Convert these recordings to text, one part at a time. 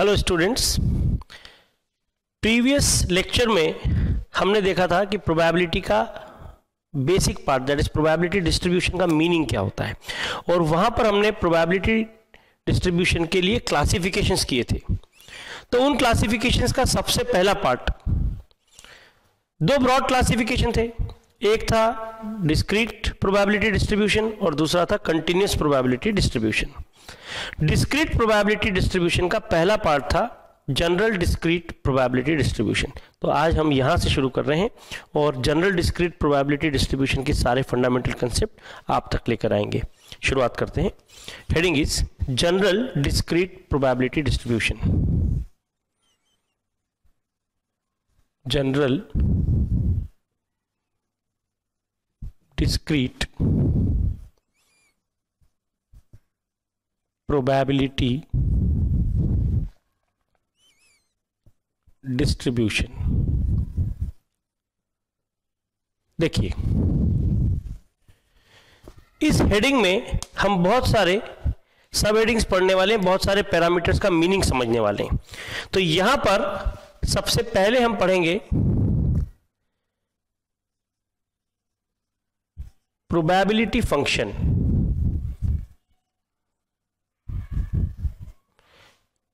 Hello students previous lecture में हमने देखा था कि प्रोबेबिलिटी का basic part that is probability distribution का मीनिंग क्या होता है। और वहाँ पर हमने प्रोबेबिलिटी डिस्ट्रीब्यूशन के लिए क्लासिफिकेशंस किए थे। तो उन क्लासिफिकेशंस का सबसे पहला पार्ट दो ब्रॉड क्लासिफिकेशन थे। एक था डिस्क्रीट प्रोबेबिलिटी डिस्ट्रीब्यूशन और दूसरा था continuous probability distribution discrete probability distribution का पहला पार्ट था जनरल डिस्क्रीट प्रोबेबिलिटी डिस्ट्रीब्यूशन तो आज हम यहाँ से शुरू कर रहे हैं और जनरल डिस्क्रीट प्रोबेबिलिटी डिस्ट्रीब्यूशन के सारे फंडामेंटल कंसेप्ट आप तक लेकर आएँगे। शुरुआत करते हैं। Heading is general discrete probability distribution general discrete probability distribution. देखिए, इस हेडिंग में हम बहुत सारे सब हेडिंग्स पढ़ने वाले हैं, बहुत सारे पैरामीटर्स का मीनिंग समझने वाले हैं। तो यहाँ पर सबसे पहले हम पढ़ेंगे प्रोबेबिलिटी फ़ंक्शन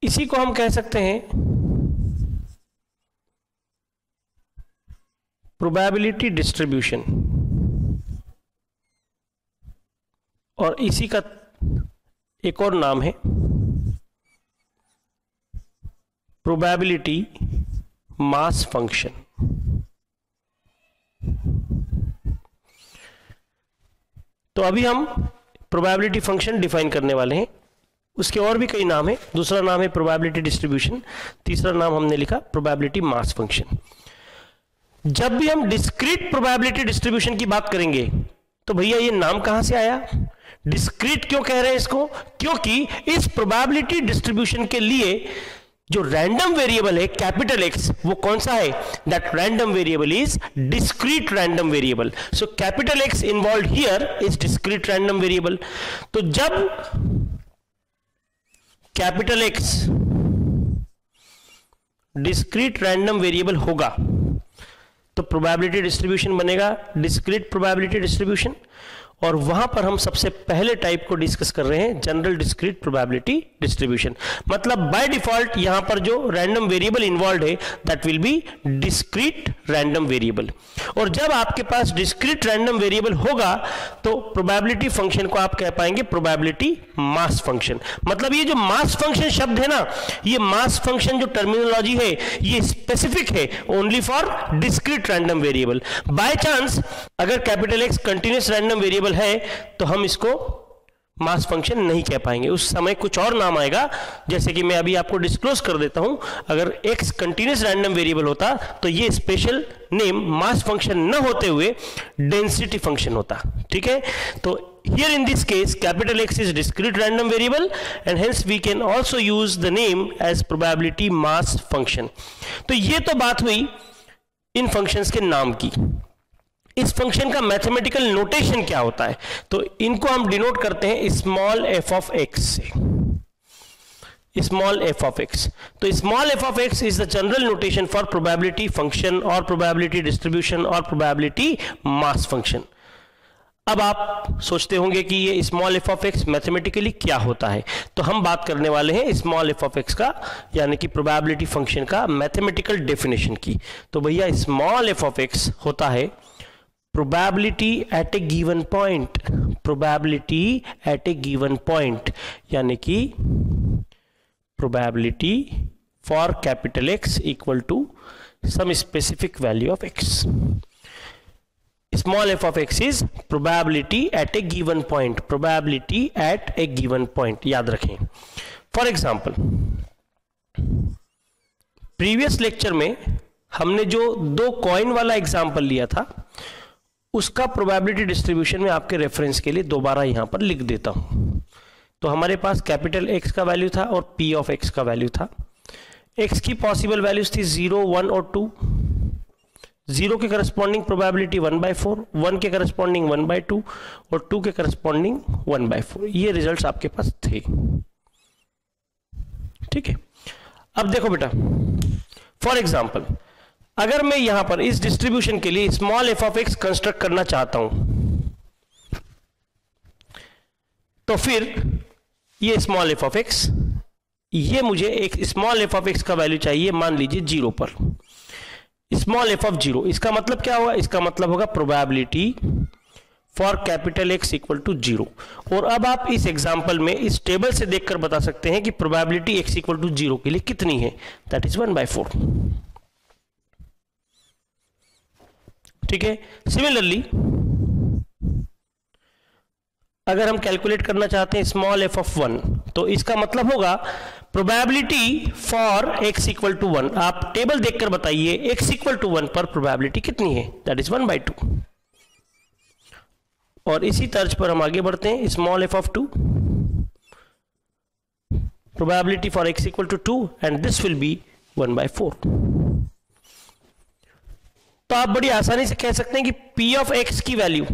इसी को हम कह सकते हैं प्रोबेबिलिटी डिस्ट्रीब्यूशन और इसी का एक और नाम है प्रोबेबिलिटी मास फ़ंक्शन तो अभी हम प्रोबेबिलिटी फ़ंक्शन डिफाइन करने वाले हैं। उसके और भी कई नाम है। दूसरा नाम है प्रोबेबिलिटी डिस्ट्रीब्यूशन तीसरा नाम हमने लिखा प्रोबेबिलिटी मास फ़ंक्शन जब भी हम डिस्क्रीट प्रोबेबिलिटी डिस्ट्रीब्यूशन की बात करेंगे तो भैया ये नाम कहाँ से आया? डिस्क्रीट क्यों कह रहे हैं इसको? क्योंकि इस प्रोबेबिलिटी डिस्ट्रीब्यूशन के लिए जो रैंडम वेरिएबल है कैपिटल एक्स वो कौन सा है? That random variable is discrete random variable so capital X involve here is discrete random variable तो जब capital X discrete random variable होगा तो प्रोबेबिलिटी डिस्ट्रीब्यूशन बनेगा। डिस्क्रीट प्रोबेबिलिटी डिस्ट्रीब्यूशन और वहाँ पर हम सबसे पहले टाइप को डिस्कस कर रहे हैं जनरल डिस्क्रीट प्रोबेबिलिटी डिस्ट्रीब्यूशन मतलब बाय डिफ़ॉल्ट यहाँ पर जो रैंडम वेरिएबल इन्वॉल्व है that will be discrete random variable और जब आपके पास डिस्क्रीट रैंडम वेरिएबल होगा तो प्रोबेबिलिटी फ़ंक्शन को आप कह पाएँगे प्रोबेबिलिटी मास फ़ंक्शन मतलब ये जो मास फ़ंक्शन शब्द है ना, ये मास फ़ंक्शन जो टर्मिनोलॉजी है, ये स्पेसिफिक है only for discrete random variable by chance अगर capital X continuous random variable variable है तो हम इसको मास फ़ंक्शन नहीं कह पाएँगे। उस समय कुछ और नाम आएगा, जैसे कि मैं अभी आपको डिस्क्लोज कर देता हूँ, अगर एक्स कंटिन्यूस रैंडम वेरिएबल होता तो ये स्पेशल नेम मास फ़ंक्शन न होते हुए डेंसिटी फ़ंक्शन होता, ठीक है? तो here in this case, capital X is discrete random variable, and hence we can also use the name as probability mass function. तो ये तो बात हुई इन फ़ंक्शंस के नाम की। इस फ़ंक्शन का मैथमेटिकल नोटेशन क्या होता है? तो इनको हम डिनोट करते हैं स्मॉल एफ़ ऑफ़ एक्स से। स्मॉल एफ़ ऑफ़ एक्स तो small F of X is the general notation for probability function और प्रोबेबिलिटी डिस्ट्रीब्यूशन और प्रोबेबिलिटी मास फ़ंक्शन अब आप सोचते होंगे कि ये small F of X mathematically क्या होता है? तो हम बात करने वाले हैं स्मॉल एफ़ ऑफ़ एक्स का, यानी कि प्रोबेबिलिटी फ़ंक्शन का मैथमेटिकल डेफिनेशन की। तो भैया स्मॉल एफ़ ऑफ़ एक्स होता है probability at a given point probability at a given point यानी कि probability for capital X equal to some specific value of X small F of X is probability at a given point probability at a given point याद रखें। For example previous lecture में हमने जो दो coin वाला example लिया था उसका प्रोबेबिलिटी डिस्ट्रीब्यूशन में आपके रेफरेंस के लिए दोबारा यहाँ पर लिख देता हूँ। तो हमारे पास कैपिटल एक्स का वैल्यू था और पी ऑफ़ एक्स का वैल्यू था। एक्स की पॉसिबल वैल्यूज़ थी ज़ीरो वन और टू ज़ीरो के corresponding probability one by four one के करस्पॉन्डिंग वन बाय टू और टू के करस्पॉन्डिंग वन बाय फोर ये रिज़ल्ट आपके पास थे। ठीक है? अब देखो बेटा फॉर एग्ज़ाम्पल अगर मैं यहाँ पर इस डिस्ट्रीब्यूशन के लिए small F of X construct करना चाहता हूँ तो फिर ये स्मॉल एफ़ ऑफ़ एक्स ये मुझे एक स्मॉल एफ़ ऑफ़ एक्स का वैल्यू चाहिए, मान लीजिए ज़ीरो पर। स्मॉल एफ़ ऑफ़ ज़ीरो इसका मतलब क्या होगा इसका मतलब होगा probability for capital X equal to zero और अब आप इस एग्ज़ाम्पल में इस टेबल से देखकर बता सकते हैं कि probability X equal to zero के लिए कितनी है। That is one by four ठीक है? सिमिलरली अगर हम कैलकुलेट करना चाहते हैं स्मॉल एफ़ ऑफ़ वन तो इसका मतलब होगा probability for X equal to one आप टेबल देखकर बताइए एक्स इक्वल टू वन पर प्रोबेबिलिटी कितनी है? That is one by two और इसी तर्ज पर हम आगे बढ़ते हैं small F of two probability for X equal to two and this will be one by four तो आप बड़ी आसानी से कह सकते हैं कि पी ऑफ़ एक्स की value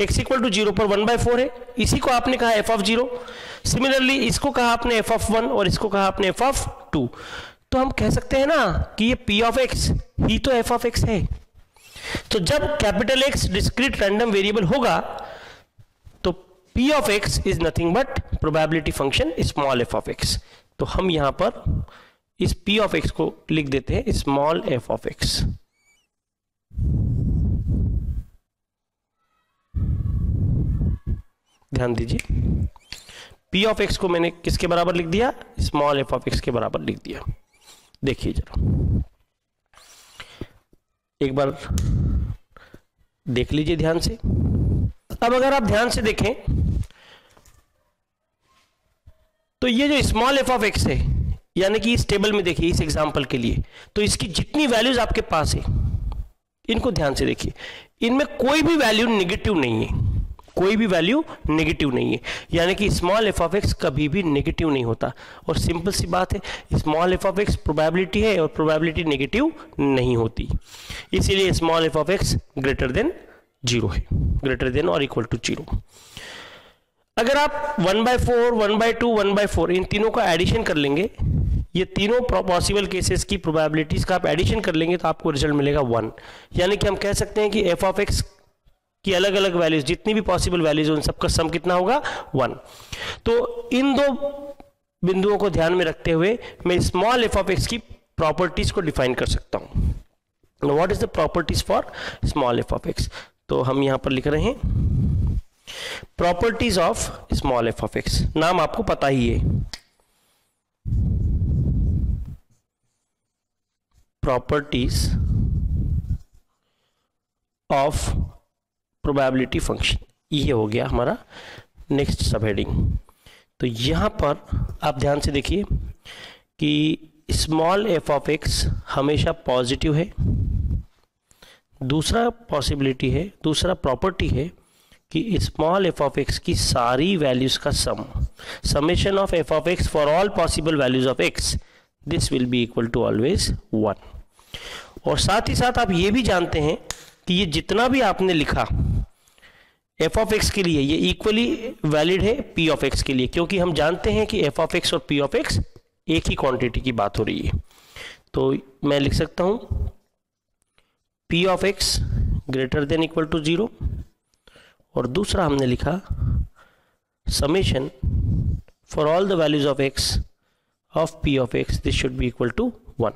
X equal to zero पर वन बाय फोर है। इसी को आपने कहा एफ़ ऑफ़ ज़ीरो सिमिलरली इसको कहा आपने एफ़ ऑफ़ वन और इसको कहा आपने एफ़ ऑफ़ टू तो हम कह सकते हैं ना कि ये पी ऑफ़ एक्स ही तो एफ़ ऑफ़ एक्स है। तो जब capital X discrete random variable होगा तो P of X is nothing but probability function small F of X तो हम यहाँ पर इस पी ऑफ़ एक्स को लिख देते हैं स्मॉल एफ़ ऑफ़ एक्स ध्यान दीजिए। पी ऑफ़ एक्स को मैंने किसके बराबर लिख दिया? स्मॉल एफ़ ऑफ़ एक्स के बराबर लिख दिया। देखिए जरा। एक बार देख लीजिए ध्यान से। अब अगर आप ध्यान से देखें तो ये जो स्मॉल एफ़ ऑफ़ एक्स है, यानी कि इस टेबल में देखिए, इस एग्जांपल के लिए तो इसकी जितनी वैल्यूज़ आपके पास है इनको ध्यान से देखिए। इनमें कोई भी वैल्यू नेगेटिव नहीं है। कोई भी वैल्यू नेगेटिव नहीं है। यानी कि स्मॉल एफ़ ऑफ़ एक्स कभी भी नेगेटिव नहीं होता। और सिंपल सी बात है small F of X probability है और प्रोबेबिलिटी नेगेटिव नहीं होती। इसीलिए small F of X greater than zero है। ग्रेटर देन और इक्वल टू ज़ीरो अगर आप one by four one by two one by four इन तीनों का एडिशन कर लेंगे ये तीनों पॉसिबल केसेस की प्रोबेबिलिटीज का आप एडिशन कर लेंगे तो आपको रिज़ल्ट मिलेगा वन यानी कि हम कह सकते हैं कि एफ़ ऑफ़ एक्स की अलग अलग वैल्यूज़ जितनी भी पॉसिबल वैल्यूज़ उन सबका सम कितना होगा? वन तो इन दो बिंदुओं को ध्यान में रखते हुए मैं स्मॉल एफ़ ऑफ़ एक्स की प्रॉपर्टीज़ को डिफाइन कर सकता हूँ। What is the properties for small F of X तो हम यहाँ पर लिख रहे हैं properties of small F of X नाम आपको पता ही है। प्रॉपर्टीज़ ऑफ़ प्रोबेबिलिटी फ़ंक्शन ये हो गया हमारा नेक्स्ट सब हेडिंग तो यहाँ पर आप ध्यान से देखिए कि स्मॉल एफ़ ऑफ़ एक्स हमेशा पॉजिटिव है। दूसरा पॉसिबिलिटी है, दूसरा प्रॉपर्टी है कि स्मॉल एफ़ ऑफ़ एक्स की सारी वैल्यूज़ का sum summation of F of X for all possible values of X this will be equal to always one और साथ ही साथ आप ये भी जानते हैं कि ये जितना भी आपने लिखा एफ़ ऑफ़ एक्स के लिए ये इक्वली वैलिड है पी ऑफ़ एक्स के लिए, क्योंकि हम जानते हैं कि एफ़ ऑफ़ एक्स और पी ऑफ़ एक्स एक ही क्वांटिटी की बात हो रही है। तो मैं लिख सकता हूँ P of X greater than equal to zero और दूसरा हमने लिखा summation for all the values of X of P of X this should be equal to one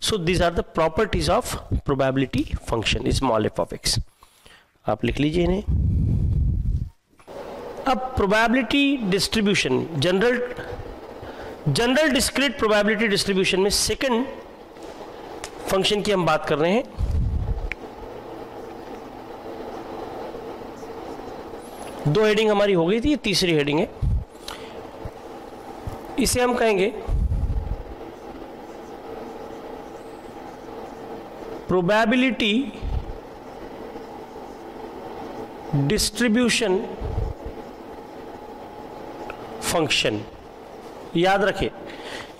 so these are the properties of probability function small F of X आप लिख लीजिए इन्हें। अब probability distribution general general discrete probability distribution में second function की हम बात कर रहे हैं। दो हेडिंग हमारी हो गई थी तीसरी हेडिंग है। इसे हम कहेंगे प्रोबेबिलिटी डिस्ट्रीब्यूशन फ़ंक्शन याद रखें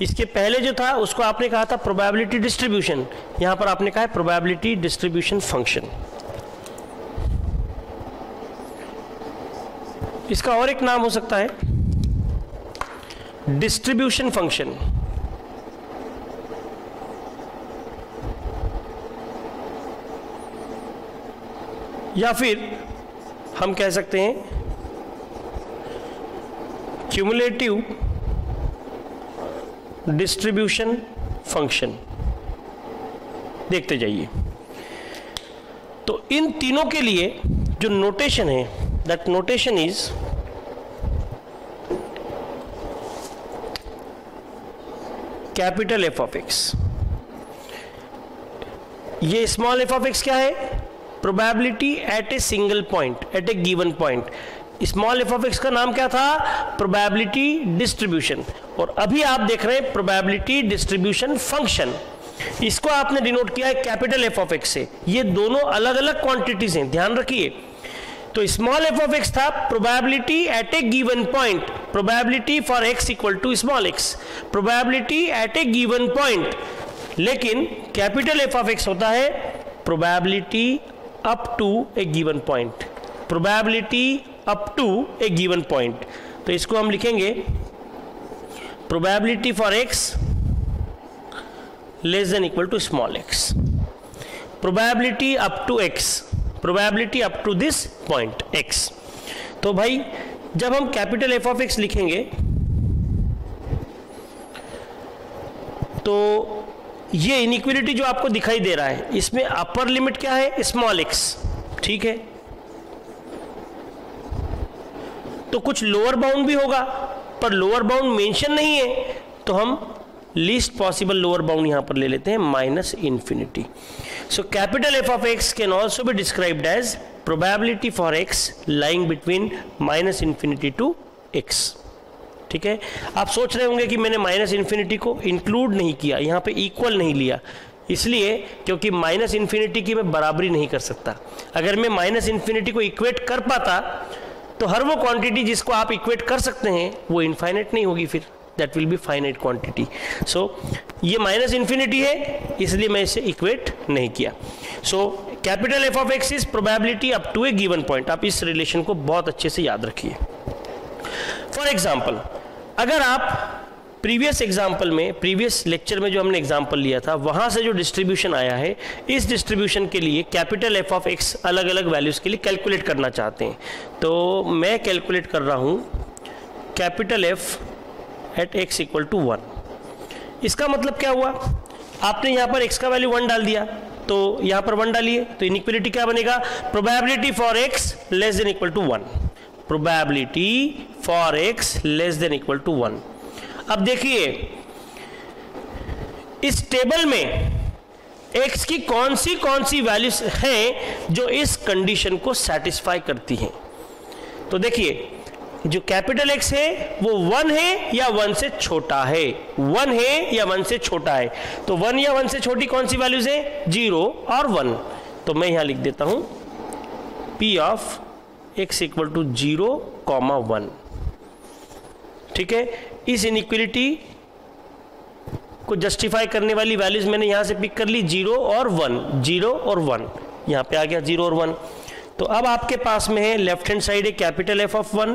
इसके पहले जो था, उसको आपने कहा था प्रोबेबिलिटी डिस्ट्रीब्यूशन यहाँ पर आपने कहा है प्रोबेबिलिटी डिस्ट्रीब्यूशन फ़ंक्शन इसका और एक नाम हो सकता है। डिस्ट्रीब्यूशन फ़ंक्शन या फिर हम कह सकते हैं क्यूमुलेटिव डिस्ट्रीब्यूशन फ़ंक्शन देखते जाइए। तो इन तीनों के लिए जो नोटेशन है that notation is capital F of X ये स्मॉल एफ़ ऑफ़ एक्स क्या है? Probability at a single point at a given point small F of X का नाम क्या था? प्रोबेबिलिटी डिस्ट्रीब्यूशन और अभी आप देख रहे हैं प्रोबेबिलिटी डिस्ट्रीब्यूशन फ़ंक्शन इसको आपने डिनोट किया है कैपिटल एफ़ ऑफ़ एक्स से। ये दोनों अलग अलग क्वांटिटीज हैं, ध्यान रखिए। तो स्मॉल एफ़ ऑफ़ एक्स था probability at a given point probability for X equal to small X probability at a given point लेकिन कैपिटल एफ़ ऑफ़ एक्स होता है probability up to a given point probability up to a given point तो इसको हम लिखेंगे probability for X less than equal to small X probability up to X probability up to this point X तो भाई, जब हम capital F of x लिखेंगे तो ये इनइक्विलिटी जो आपको दिखाई दे रहा है, इसमें अपर लिमिट क्या है? स्मॉल एक्स ठीक है? तो कुछ लोअर बाउंड भी होगा, पर लोअर बाउंड मेंशन नहीं है तो हम लीस्ट पॉसिबल लोअर बाउंड यहाँ पर ले लेते हैं minus infinity so capital F of X can also be described as probability for X lying between minus infinity to X ठीक है? आप सोच रहे होंगे कि मैंने माइनस इन्फिनिटी को इंक्लूड नहीं किया, यहाँ पे इक्वल नहीं लिया। इसलिए, क्योंकि माइनस इंफिनिटी की मैं बराबरी नहीं कर सकता। अगर मैं माइनस इंफिनिटी को इक्वेट कर पाता तो हर वो क्वांटिटी जिसको आप इक्वेट कर सकते हैं, वो इनफाइनेट नहीं होगी फिर। That will be finite quantity so ये माइनस इंफिनिटी है, इसलिए मैं इसे इक्वेट नहीं किया। So capital F of X is probability up to a given point आप इस रिलेशन को बहुत अच्छे से याद रखिए। फॉर एग्ज़ाम्पल अगर आप प्रीवियस एग्ज़ाम्पल में, प्रीवियस लेक्चर में जो हमने एग्ज़ाम्पल लिया था, वहाँ से जो डिस्ट्रीब्यूशन आया है, इस डिस्ट्रीब्यूशन के लिए कैपिटल एफ़ ऑफ़ एक्स अलग अलग वैल्यूज़ के लिए कैलकुलेट करना चाहते हैं। तो मैं कैलकुलेट कर रहा हूँ, capital F at X equal to one. इसका मतलब क्या हुआ? आपने यहाँ पर एक्स का वैल्यू वन डाल दिया तो यहाँ पर वन डालिए तो इनिक्विलिटी क्या बनेगा? Probability for X less than equal to one probability for X less than equal to one अब देखिए, इस टेबल में x की कौन सी कौन सी वैल्यूज़ हैं जो इस कंडीशन को सेटिस्फाई करती हैं? तो देखिए, जो कैपिटल एक्स है, वो वन है या वन से छोटा है? वन है या वन से छोटा है? तो वन या वन से छोटी कौन सी वैल्यूज़ है? ज़ीरो और वन तो मैं यहाँ लिख देता हूँ P of X equal to zero comma one ठीक है? इस इनइक्विलिटी को जस्टिफाई करने वाली वैल्यूज़ मैंने यहाँ से पिक कर ली ज़ीरो और वन ज़ीरो और वन यहाँ पे आ गया ज़ीरो और वन तो अब आपके पास में है लेफ़्ट हैंड साइड है कैपिटल एफ़ ऑफ़ वन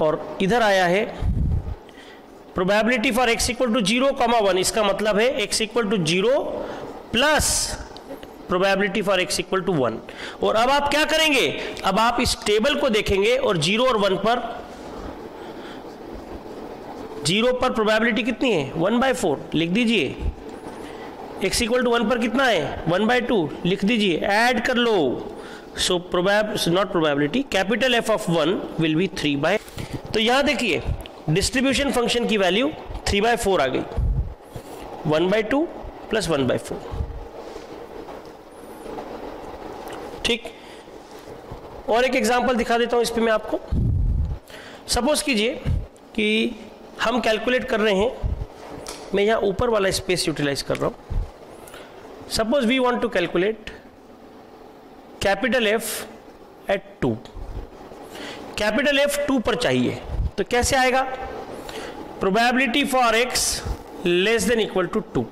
और इधर आया है probability for X equal to zero comma one इसका मतलब है X equal to zero plus probability for X equal to one और अब आप क्या करेंगे? अब आप इस टेबल को देखेंगे और ज़ीरो और वन पर ज़ीरो पर प्रोबेबिलिटी कितनी है? वन बाय फोर लिख दीजिए। एक्स इक्वल टू वन पर कितना है? वन बाय टू लिख दीजिए। ऐड कर लो। So प्रोबेब not probability capital F of one will be three by तो यहाँ देखिए डिस्ट्रीब्यूशन फ़ंक्शन की वैल्यू थ्री बाय फोर आ गई। One by two plus one by four ठीक। और एक एग्जांपल दिखा देता हूँ इस पर मैं आपको। सपोज़ कीजिए कि हम कैलकुलेट कर रहे हैं, मैं यहाँ ऊपर वाला स्पेस यूटिलाइज कर रहा हूँ। Suppose we want to calculate capital F at two capital F two पर चाहिए तो कैसे आएगा? Probability for X less than equal to two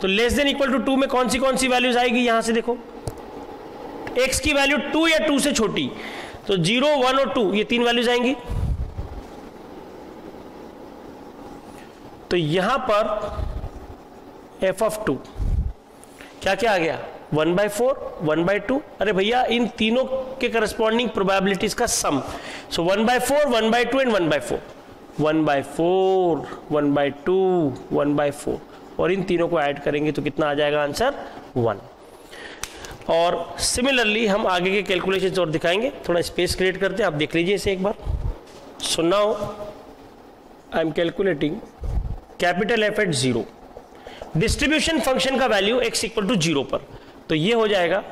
तो less than equal to two में कौन सी कौन सी वैल्यूज़ आएगी? यहाँ से देखो। एक्स की वैल्यू टू या टू से छोटी तो ज़ीरो वन और टू ये तीन वैल्यूज़ आएँगी। तो यहाँ पर एफ़ ऑफ़ टू क्या क्या आ गया? One by four one by two अरे भैया, इन तीनों के करस्पॉन्डिंग प्रोबेबिलिटीज का sum so one by four one by two and one by four one by four one by two one by four और इन तीनों को ऐड करेंगे तो कितना आ जाएगा आंसर वन और सिमिलरली हम आगे के कैलकुलेशन और दिखाएँगे। थोड़ा स्पेस क्रिएट करते हैं। आप देख लीजिए इसे एक बार। सुनना हो I am calculating capital F at zero distribution function का value X equal to zero पर। तो ये हो जाएगा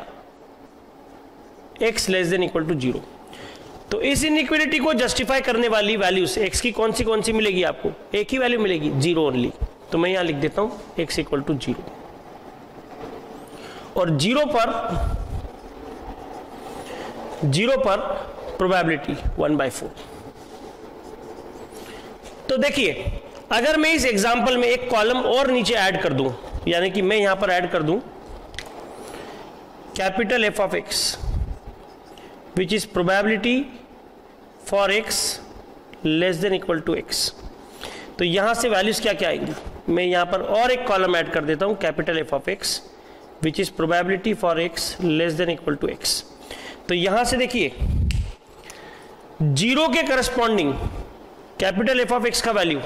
X less than equal to zero तो इस इनइक्विलिटी को जस्टिफाई करने वाली वैल्यूज़ एक्स की कौन सी कौन सी मिलेगी आपको? एक ही वैल्यू मिलेगी ज़ीरो ओनली तो मैं यहाँ लिख देता हूँ एक्स इक्वल टू ज़ीरो और ज़ीरो पर ज़ीरो पर प्रोबेबिलिटी वन बाय फोर तो देखिए, अगर मैं इस एग्जांपल में एक कॉलम और नीचे ऐड कर दूँ, यानी कि मैं यहाँ पर ऐड कर दूँ capital F of X which is probability for X less than equal to X तो यहाँ से वैल्यूज़ क्या क्या आएँगी? मैं यहाँ पर और एक कॉलम ऐड कर देता हूँ capital F of X which is probability for X less than equal to X तो यहाँ से देखिए, ज़ीरो के corresponding capital F of X का वैल्यू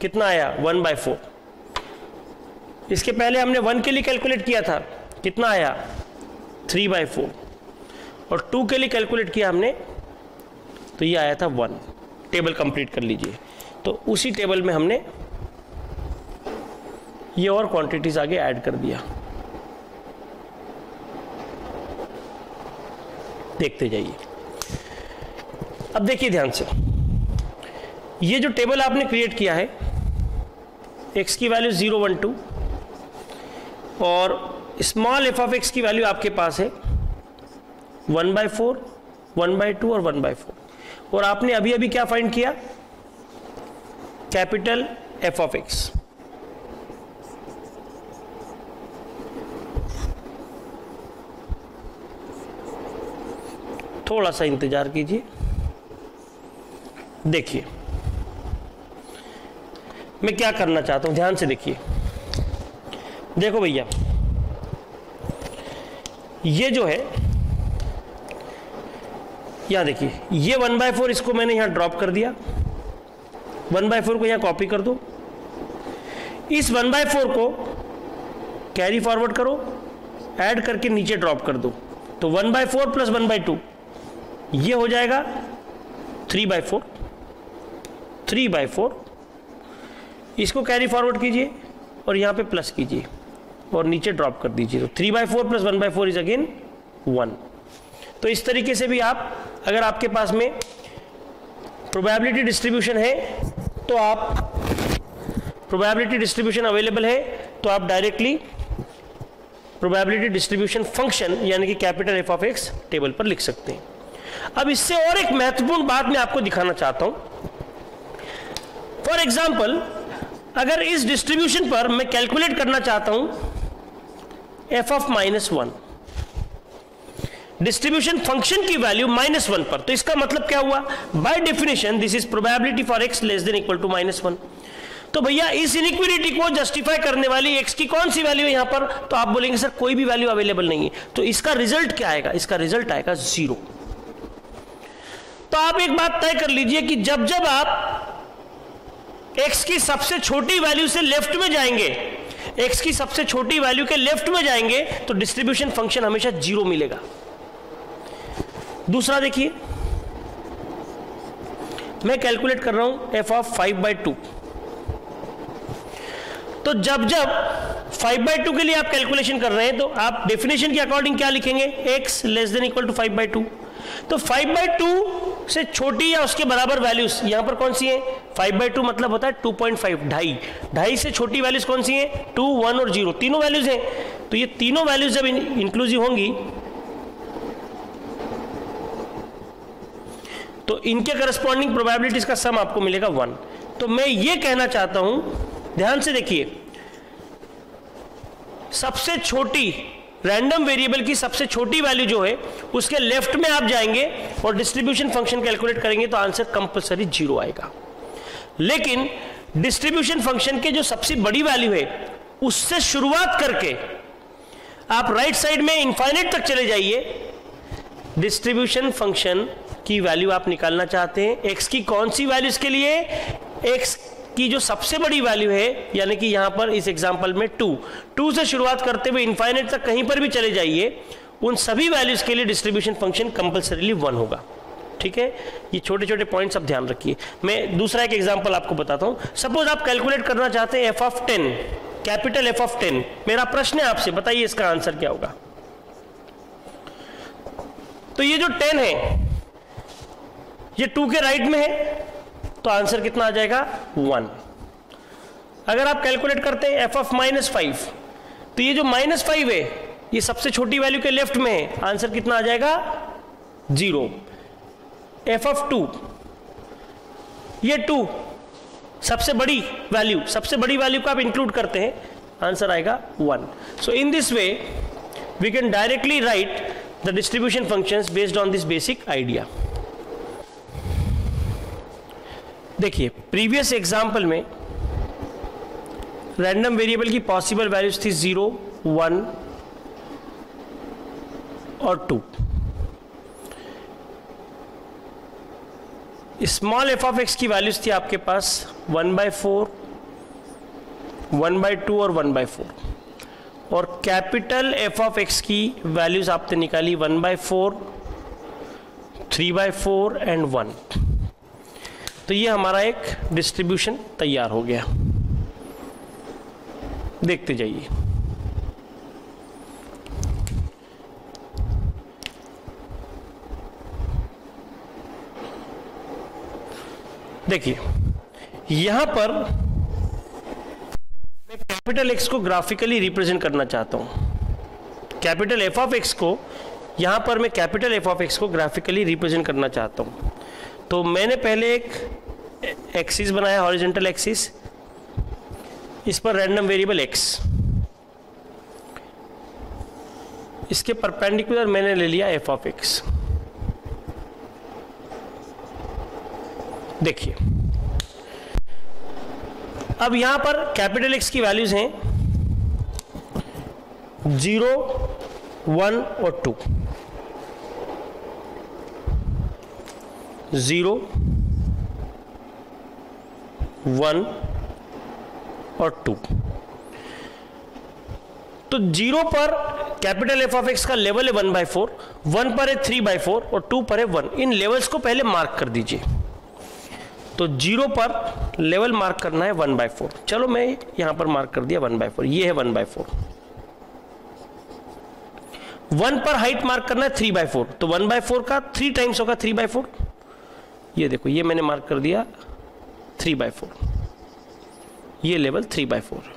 कितना आया? वन बाय फोर इसके पहले हमने वन के लिए कैलकुलेट किया था, कितना आया? थ्री बाय फोर और टू के लिए कैलकुलेट किया हमने तो ये आया था वन टेबल कंप्लीट कर लीजिए। तो उसी टेबल में हमने ये और क्वांटिटीज आगे ऐड कर दिया। देखते जाइए। अब देखिए ध्यान से। ये जो टेबल आपने क्रिएट किया है एक्स की वैल्यू ज़ीरो वन टू और स्मॉल एफ़ ऑफ़ एक्स की वैल्यू आपके पास है one by four one by two और वन बाय फोर और आपने अभी अभी क्या फाइंड किया? कैपिटल एफ़ ऑफ़ एक्स थोड़ा सा इंतज़ार कीजिए। देखिए। मैं क्या करना चाहता हूँ? ध्यान से देखिए। देखो भैया। ये जो है, यहाँ देखिए। ये वन बाय फोर इसको मैंने यहाँ ड्रॉप कर दिया। वन बाय फोर को यहाँ कॉपी कर दो। इस वन बाय फोर को कैरी फॉरवर्ड करो। ऐड करके नीचे ड्रॉप कर दो। तो one by four plus one by two. ये हो जाएगा three by four three by four इसको कैरी फॉरवर्ड कीजिए और यहाँ पे प्लस कीजिए और नीचे ड्रॉप कर दीजिए। तो three by four plus one by four is again one तो इस तरीके से भी आप, अगर आपके पास में प्रोबेबिलिटी डिस्ट्रीब्यूशन है तो आप प्रोबेबिलिटी डिस्ट्रीब्यूशन अवेलेबल है तो आप डायरेक्टली प्रोबेबिलिटी डिस्ट्रीब्यूशन फ़ंक्शन यानी कि capital F of X table पर लिख सकते हैं। अब इससे और एक महत्वपूर्ण बात मैं आपको दिखाना चाहता हूँ। फॉर एग्ज़ाम्पल अगर इस डिस्ट्रीब्यूशन पर मैं कैलकुलेट करना चाहता हूँ F of minus one distribution function की वैल्यू माइनस वन पर। तो इसका मतलब क्या हुआ? By definition this is probability for X less than equal to minus one तो भैया, इस इनिक्विलिटी को जस्टिफाई करने वाली एक्स की कौन सी वैल्यू है यहाँ पर? तो आप बोलेंगे, सर, कोई भी वैल्यू अवेलेबल नहीं है। तो इसका रिज़ल्ट क्या आएगा? इसका रिज़ल्ट आएगा ज़ीरो तो आप एक बात तय कर लीजिए कि जब जब आप एक्स की सबसे छोटी वैल्यू से लेफ़्ट में जाएँगे एक्स की सबसे छोटी वैल्यू के लेफ़्ट में जाएँगे तो डिस्ट्रीब्यूशन फ़ंक्शन हमेशा ज़ीरो मिलेगा। दूसरा देखिए, मैं कैलकुलेट कर रहा हूँ F of five by two तो जब जब फाइव बाई टू के लिए आप कैलकुलेशन कर रहे हैं तो आप डेफिनेशन के अकॉर्डिंग क्या लिखेंगे? X less than equal to five by two तो फाइव बाई टू से छोटी या उसके बराबर वैल्यूज़ यहाँ पर कौन सी है? फाइव बाई टू मतलब होता है टू पॉइंट फाइव ढाई। ढाई से छोटी वैल्यूज़ कौन सी है? टू वन और ज़ीरो तीनों वैल्यूज़ हैं। तो ये तीनों वैल्यूज़ जब इंक्लूसिव होंगी तो इनके करस्पॉन्डिंग प्रोबेबिलिटीज का सम आपको मिलेगा वन तो मैं ये कहना चाहता हूँ, ध्यान से देखिए, सबसे छोटी रैंडम वेरिएबल की सबसे छोटी वैल्यू जो है, उसके लेफ़्ट में आप जाएँगे और डिस्ट्रीब्यूशन फ़ंक्शन कैलकुलेट करेंगे तो आंसर कंपलसरी ज़ीरो आएगा। लेकिन डिस्ट्रीब्यूशन फ़ंक्शन के जो सबसे बड़ी वैल्यू है, उससे शुरुआत करके आप राइट right साइड में इंफाइनेट तक चले जाइए। डिस्ट्रीब्यूशन फ़ंक्शन की वैल्यू आप निकालना चाहते हैं। एक्स की कौन सी वैल्यू इसके लिए? एक्स की जो सबसे बड़ी वैल्यू है, यानी कि यहाँ पर इस एग्जांपल में टू टू से शुरुआत करते हुए इनफाइनेट तक कहीं पर भी चले जाइए, उन सभी वैल्यूज़ के लिए डिस्ट्रीब्यूशन फ़ंक्शन कंपलसरीली वन होगा। ठीक है? ये छोटे छोटे पॉइंट्स आप ध्यान रखिए। मैं दूसरा एक एग्जांपल आपको बताता हूँ। सपोज़ आप कैलकुलेट करना चाहते हैं F of ten capital F of ten मेरा प्रश्न है आपसे, बताइए इसका आंसर क्या होगा? तो ये जो टेन है, ये टू के राइट में है। तो आंसर कितना आ जाएगा? वन। अगर आप कैलकुलेट करते हैं एफ़ ऑफ़ माइनस फाइव तो ये जो माइनस फाइव है, ये सबसे छोटी वैल्यू के लेफ़्ट में है। आंसर कितना आ जाएगा? ज़ीरो। एफ़ ऑफ़ टू ये टू सबसे बड़ी वैल्यू सबसे बड़ी वैल्यू को आप इंक्लूड करते हैं, आंसर आएगा one. So in this way we can directly write the distribution functions based on this basic idea देखिए प्रीवियस एग्ज़ाम्पल में रैंडम वेरिएबल की पॉसिबल वैल्यूज़ थी ज़ीरो वन और two small F of X की values थी आपके पास one by four one by two और one by four और कैपिटल एफ़ ऑफ़ एक्स की वैल्यूज़ आपने निकाली one by four three by four and one तो ये हमारा एक डिस्ट्रीब्यूशन तैयार हो गया। देखते जाइए। देखिए, यहाँ पर मैं कैपिटल एक्स को ग्राफिकली रिप्रेजेंट करना चाहता हूँ। कैपिटल एफ़ ऑफ़ एक्स को, यहाँ पर मैं कैपिटल एफ़ ऑफ़ एक्स को ग्राफिकली रिप्रेजेंट करना चाहता हूँ। तो मैंने पहले एक एक्सिस बनाया हॉरिजेंटल एक्सिस इस पर रैंडम वेरिएबल एक्स इसके परपेंडिकुलर मैंने ले लिया एफ़ ऑफ़ एक्स देखिए। अब यहाँ पर कैपिटल एक्स की वैल्यूज़ हैं। ज़ीरो वन और टू ज़ीरो वन और टू। तो ज़ीरो पर कैपिटल एफ़ ऑफ़ एक्स का लेवल है वन बाय फोर, वन पर है थ्री बाय फोर और टू पर है वन। इन लेवल्स को पहले मार्क कर दीजिए। तो ज़ीरो पर लेवल मार्क करना है वन बाय फोर। चलो मैं यहाँ पर मार्क कर दिया वन बाय फोर। ये है वन बाय फोर। वन पर हाइट मार्क करना है थ्री बाय फोर। तो वन बाय फोर का, थ्री टाइम्स होगा थ्री बाय फोर। ये देखो, ये मैंने मार्क कर दिया। थ्री बाय फोर ये लेवल थ्री बाय फोर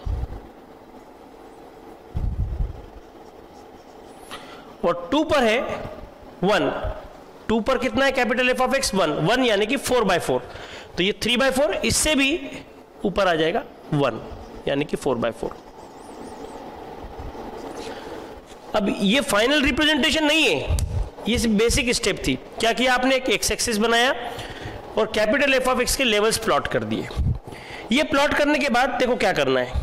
और टू पर है वन टू पर कितना है capital F of X one one यानी कि फोर बाय फोर तो ये थ्री बाय फोर इससे भी ऊपर आ जाएगा वन यानी कि फोर बाय फोर अब ये फाइनल रिप्रेजेंटेशन नहीं है। ये बेसिक स्टेप थी। क्या किया आपने? एक एक्स एक्सिस बनाया। और कैपिटल एफ़ ऑफ़ एक्स के लेवल्स प्लॉट कर दिए। ये प्लॉट करने के बाद देखो क्या करना है।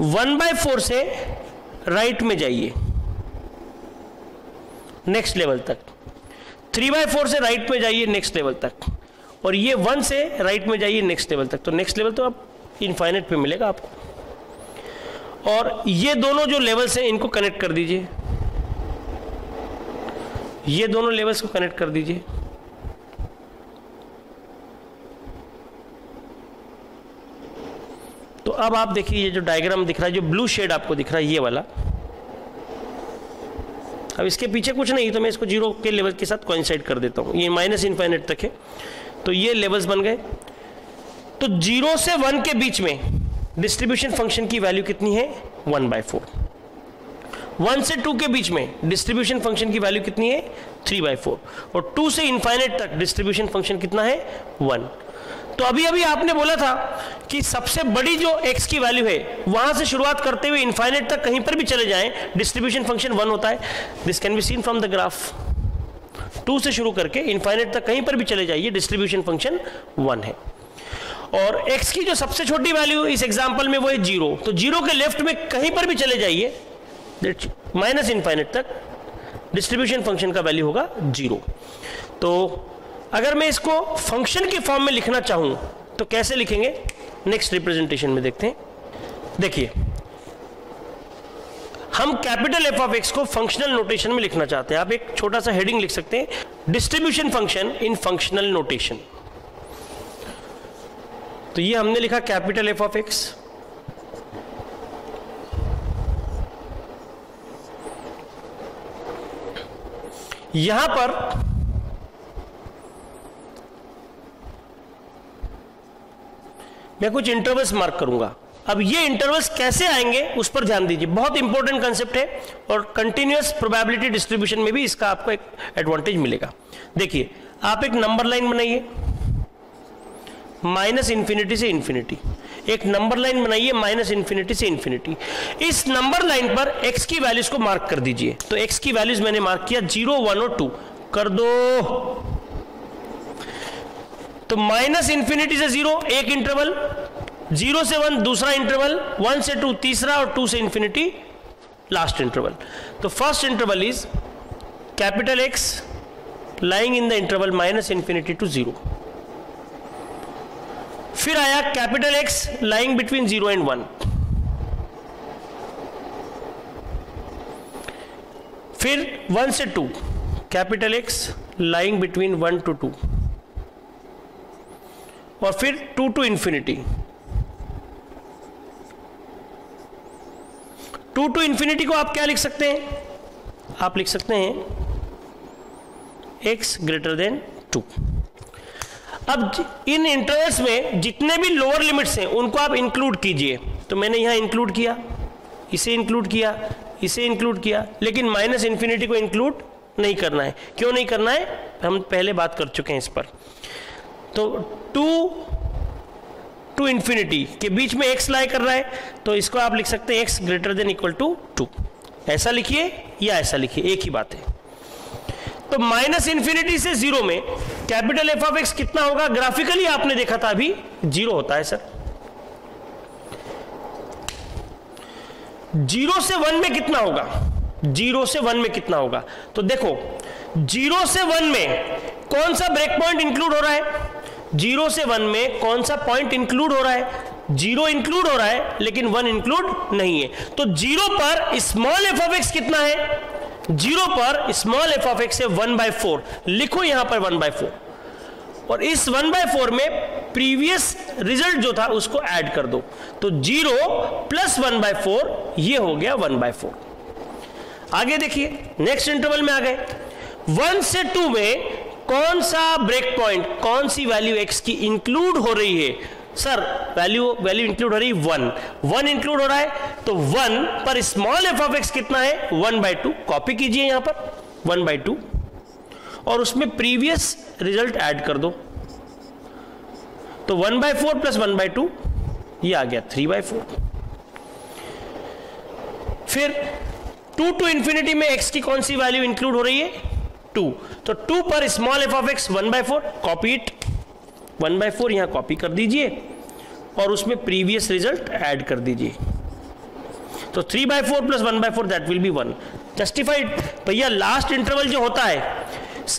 वन बाय फोर से राइट में जाइए। नेक्स्ट लेवल तक। थ्री बाय फोर से राइट में जाइए नेक्स्ट लेवल तक। और ये वन से राइट में जाइए नेक्स्ट लेवल तक। तो नेक्स्ट लेवल तो आप इनफाइनेट पे मिलेगा आपको। और ये दोनों जो लेवल्स हैं, इनको कनेक्ट कर दीजिए। ये दोनों लेवल्स को कनेक्ट कर दीजिए। अब आप देखिए ये जो डायग्राम दिख रहा है, जो ब्लू शेड आपको दिख रहा है, ये वाला। अब इसके पीछे कुछ नहीं तो मैं इसको ज़ीरो के लेवल के साथ कोइंसाइड कर देता हूँ। ये माइनस इन्फाइनेट तक है। तो ये लेवल्स बन गए। तो ज़ीरो से वन के बीच में डिस्ट्रीब्यूशन फ़ंक्शन की वैल्यू कितनी है? वन बाय फोर वन से टू के बीच में डिस्ट्रीब्यूशन फ़ंक्शन की वैल्यू कितनी है? थ्री बाय फोर और टू से इन्फाइनेट तक डिस्ट्रीब्यूशन फ़ंक्शन कितना है? वन तो अभी अभी आपने बोला था कि सबसे बड़ी जो x की वैल्यू है, वहाँ से शुरुआत करते हुए इनफाइनेट तक कहीं पर भी चले जाएँ डिस्ट्रीब्यूशन फ़ंक्शन वन होता है। This can be seen from the graph two से शुरू करके इनफाइनेट तक कहीं पर भी चले जाइए डिस्ट्रीब्यूशन फ़ंक्शन वन है। और x की जो सबसे छोटी वैल्यू इस एग्ज़ाम्पल में वो है ज़ीरो तो ज़ीरो के लेफ़्ट में कहीं पर भी चले जाइए माइनस इनफाइनेट तक डिस्ट्रीब्यूशन फ़ंक्शन का वैल्यू होगा ज़ीरो तो अगर मैं इसको फ़ंक्शन के फॉर्म में लिखना चाहूँ तो कैसे लिखेंगे? नेक्स्ट रिप्रेजेंटेशन में देखते हैं। देखिए, हम कैपिटल एफ़ ऑफ़ एक्स को फंक्शनल नोटेशन में लिखना चाहते हैं। आप एक छोटा सा हेडिंग लिख सकते हैं। Distribution function in functional notation तो ये हमने लिखा कैपिटल एफ़ ऑफ़ एक्स यहाँ पर मैं कुछ इंटरवल्स मार्क करूँगा। अब ये इंटरवल्स कैसे आएँगे, उस पर ध्यान दीजिए। बहुत इंपॉर्टेंट कंसेप्ट है और कंटिन्यूस प्रोबेबिलिटी डिस्ट्रीब्यूशन में भी इसका आपको एक एडवांटेज मिलेगा। देखिए, आप एक नंबर लाइन बनाइए। माइनस इंफिनिटी से इंफिनिटी एक नंबर लाइन बनाइए माइनस इंफिनिटी से इंफिनिटी इस नंबर लाइन पर एक्स की वैल्यूज़ को मार्क कर दीजिए। तो एक्स की वैल्यूज़ मैंने मार्क किया ज़ीरो वन और टू कर दो। तो माइनस इंफिनिटी से ज़ीरो एक इंटरवल ज़ीरो से वन दूसरा इंटरवल वन से टू तीसरा और टू से इंफिनिटी लास्ट इंटरवल तो first interval is capital X lying in the interval minus infinity to zero फिर आया capital X lying between zero and one फिर वन से two capital X lying between one to two और फिर two to infinity. Two to infinity को आप क्या लिख सकते हैं? आप लिख सकते हैं एक्स ग्रेटर देन टू अब इन इंटरवल्स में जितने भी लोअर लिमिट्स हैं, उनको आप इंक्लूड कीजिए। तो मैंने यहाँ इंक्लूड किया, इसे इंक्लूड किया, इसे इंक्लूड किया, लेकिन माइनस इंफिनिटी को इंक्लूड नहीं करना है। क्यों नहीं करना है? हम पहले बात कर चुके हैं इस पर। तो टू टू इंफिनिटी के बीच में एक्स लाई कर रहा है तो इसको आप लिख सकते हैं X greater than equal to two ऐसा लिखिए या ऐसा लिखिए, एक ही बात है। तो माइनस इंफिनिटी से ज़ीरो में कैपिटल एफ़ ऑफ़ एक्स कितना होगा? ग्राफिकली आपने देखा था अभी ज़ीरो होता है सर ज़ीरो से वन में कितना होगा? ज़ीरो से वन में कितना होगा? तो देखो ज़ीरो से वन में कौन सा ब्रेक पॉइंट इंक्लूड हो रहा है? ज़ीरो से वन में कौन सा पॉइंट इंक्लूड हो रहा है? ज़ीरो इंक्लूड हो रहा है, लेकिन वन इंक्लूड नहीं है। तो ज़ीरो पर स्मॉल एफ़ ऑफ़ एक्स कितना है? ज़ीरो पर स्मॉल एफ़ ऑफ़ एक्स है वन बाय फोर लिखो यहाँ पर वन बाय फोर और इस वन बाय फोर में प्रीवियस रिज़ल्ट जो था, उसको ऐड कर दो। तो zero plus one by four ये हो गया वन बाय फोर आगे देखिए नेक्स्ट इंटरवल में आ गए। वन से टू में कौन सा ब्रेक पॉइंट कौन सी वैल्यू एक्स की इंक्लूड हो रही है? सर वैल्यू वैल्यू इंक्लूड हो रही है वन वन इंक्लूड हो रहा है तो वन पर स्मॉल एफ़ ऑफ़ एक्स कितना है? वन बाई टू कॉपी कीजिए यहाँ पर. वन बाई टू और उसमें प्रीवियस रिज़ल्ट ऐड कर दो. तो one by four plus one by two ये आ गया थ्री बाय फोर फिर टू टू इंफिनिटी में एक्स की कौन सी वैल्यू इंक्लूड हो रही है? टू तो टू पर small F of X one by four copy it one by four यहाँ कॉपी कर दीजिए। और उसमें प्रीवियस रिज़ल्ट ऐड कर दीजिए। तो three by four plus one by four that will be one justified भैया लास्ट इंटरवल जो होता है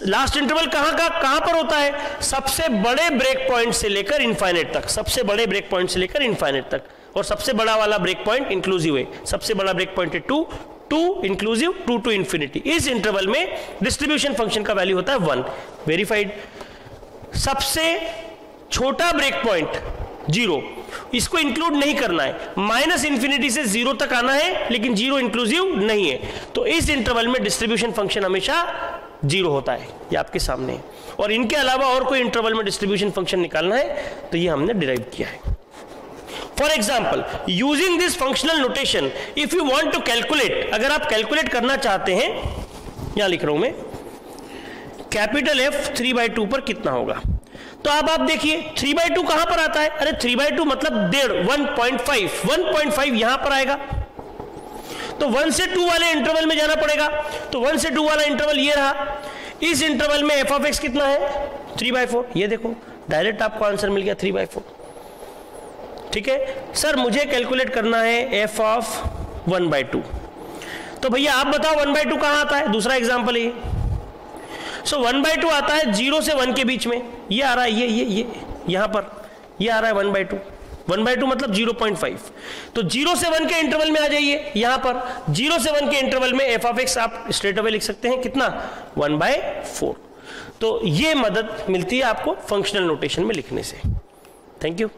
लास्ट इंटरवल कहाँ का, कहाँ पर होता है? सबसे बड़े ब्रेक पॉइंट से लेकर इनफाइनेट तक, सबसे बड़े ब्रेक पॉइंट से लेकर इनफाइनेट तक। और सबसे बड़ा वाला ब्रेक पॉइंट इंक्लूसिव है। सबसे बड़ा ब्रेक पॉइंट है two two inclusive two to infinity इस इंटरवल में डिस्ट्रीब्यूशन फ़ंक्शन का वैल्यू होता है वन वेरीफाइड सबसे छोटा ब्रेक पॉइंट ज़ीरो इसको इंक्लूड नहीं करना है. माइनस इंफिनिटी से ज़ीरो तक आना है, लेकिन ज़ीरो इंक्लूसिव नहीं है. तो इस इंटरवल में डिस्ट्रीब्यूशन फ़ंक्शन हमेशा ज़ीरो होता है, ये आपके सामने है. और इनके अलावा और कोई इंटरवल में डिस्ट्रीब्यूशन फ़ंक्शन निकालना है तो ये हमने डिराइव किया है. For example using this functional notation if you want to calculate अगर आप कैलकुलेट करना चाहते हैं, यहाँ लिख रहा हूँ मैं capital F three by two पर कितना होगा? तो अब आप देखिए थ्री बाई टू कहाँ पर आता है? अरे थ्री बाई टू मतलब डेढ़ one point five one point five यहाँ पर आएगा। तो वन से टू वाले इंटरवल में जाना पड़ेगा। तो वन से टू वाला इंटरवल ये रहा। इस इंटरवल में एफ़ ऑफ़ एक्स कितना है? थ्री बाई फोर ये देखो डायरेक्ट आपको आंसर मिल गया थ्री बाई फोर ठीक है? सर मुझे कैलकुलेट करना है F of one by two तो भैया, आप बताओ वन बाई टू कहाँ आता है? दूसरा एग्ज़ाम्पल ये। सो वन बाई टू आता है ज़ीरो से वन के बीच में। ये आ रहा है, ये ये ये, यहाँ पर। ये आ रहा है one by two one by two मतलब ज़ीरो पॉइंट फाइव तो ज़ीरो से वन के इंटरवल में आ जाइए, यहाँ पर। ज़ीरो से वन के इंटरवल में एफ़ ऑफ़ एक्स आप स्ट्रेट अवे लिख सकते हैं। कितना? वन बाय फोर तो ये मदद मिलती है आपको फंक्शनल नोटेशन में लिखने से। Thank you